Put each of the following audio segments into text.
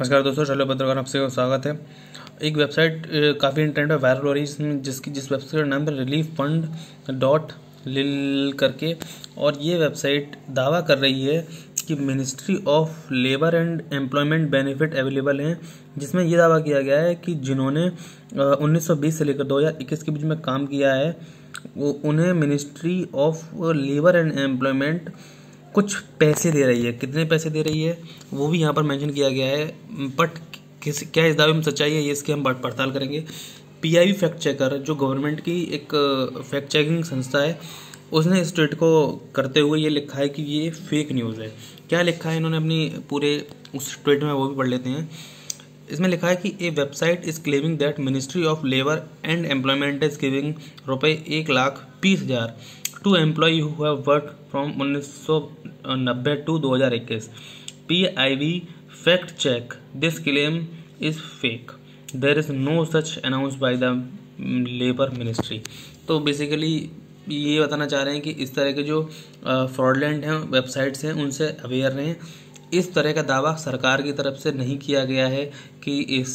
नमस्कार दोस्तों चलो पत्रकार आपसे स्वागत है। एक वेबसाइट काफ़ी इंटरनेट पर वायरल हो रही है इसमें जिसकी, जिस वेबसाइट का नाम है रिलीफ फंड डॉट लिल करके, और ये वेबसाइट दावा कर रही है कि ministry of labour and employment benefit available हैं, जिसमें ये दावा किया गया है कि जिन्होंने उन्नीस सौ बीस से लेकर 2021 के बीच में काम किया है, वो उन्हें ministry of labour and employment कुछ पैसे दे रही है। कितने पैसे दे रही है, वो भी यहाँ पर मेंशन किया गया है। बट किस, क्या इस दावे में सच्चाई है, ये इसकी हम पड़ताल करेंगे। पीआईबी फैक्ट चेकर जो गवर्नमेंट की एक फैक्ट चेकिंग संस्था है, उसने इस ट्वीट को करते हुए ये लिखा है कि ये फेक न्यूज़ है। क्या लिखा है, इन्होंने अपनी पूरे उस ट्वीट में वो भी पढ़ लेते हैं। इसमें लिखा है कि a website is claiming that ministry of labour and employment is giving रुपये एक लाख बीस हज़ार। To employ who have work from उन्नीस सौ नब्बे टू दो हज़ार इक्कीस। P I B fact check this claim is fake there is no such announce by the labour ministry तो बेसिकली ये बताना चाह रहे हैं कि इस तरह के जो फ्रॉडलैंड हैं वेबसाइट्स हैं, उनसे अवेयर रहें। इस तरह का दावा सरकार की तरफ़ से नहीं किया गया है कि इस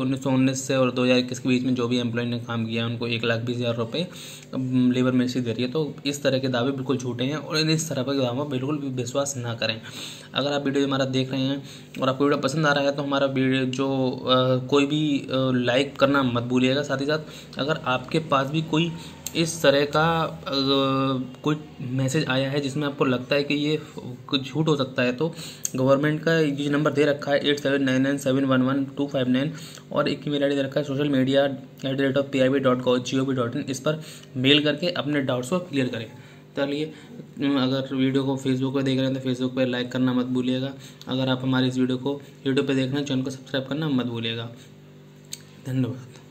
उन्नीस सौ उन्नीस से और 2021 के बीच में जो भी एम्प्लॉय ने काम किया उनको एक लाख बीस हज़ार रुपये लेबर मिनिस्ट्री दे रही है। तो इस तरह के दावे बिल्कुल झूठे हैं और इस तरह के दावों बिल्कुल भी विश्वास ना करें। अगर आप वीडियो हमारा देख रहे हैं और आपको वीडियो पसंद आ रहा है तो हमारा वीडियो जो आ, कोई भी लाइक करना मत भूलिएगा। साथ ही साथ अगर आपके पास भी कोई इस तरह का कोई मैसेज आया है जिसमें आपको लगता है कि ये कुछ झूठ हो सकता है तो गवर्नमेंट का ये नंबर दे रखा है eight seven nine nine seven one one two five nine और एक ईमेल आई दे रखा है social media at the rate of P I B dot go G O V dot in इस पर मेल करके अपने डाउट्स को क्लियर करें। चलिए अगर वीडियो को फेसबुक पर देख रहे हैं तो फेसबुक पर लाइक करना मत भूलिएगा। अगर आप हमारी इस वीडियो को यूट्यूब पर देख रहे हैं, चैनल को सब्सक्राइब करना मत भूलिएगा। धन्यवाद।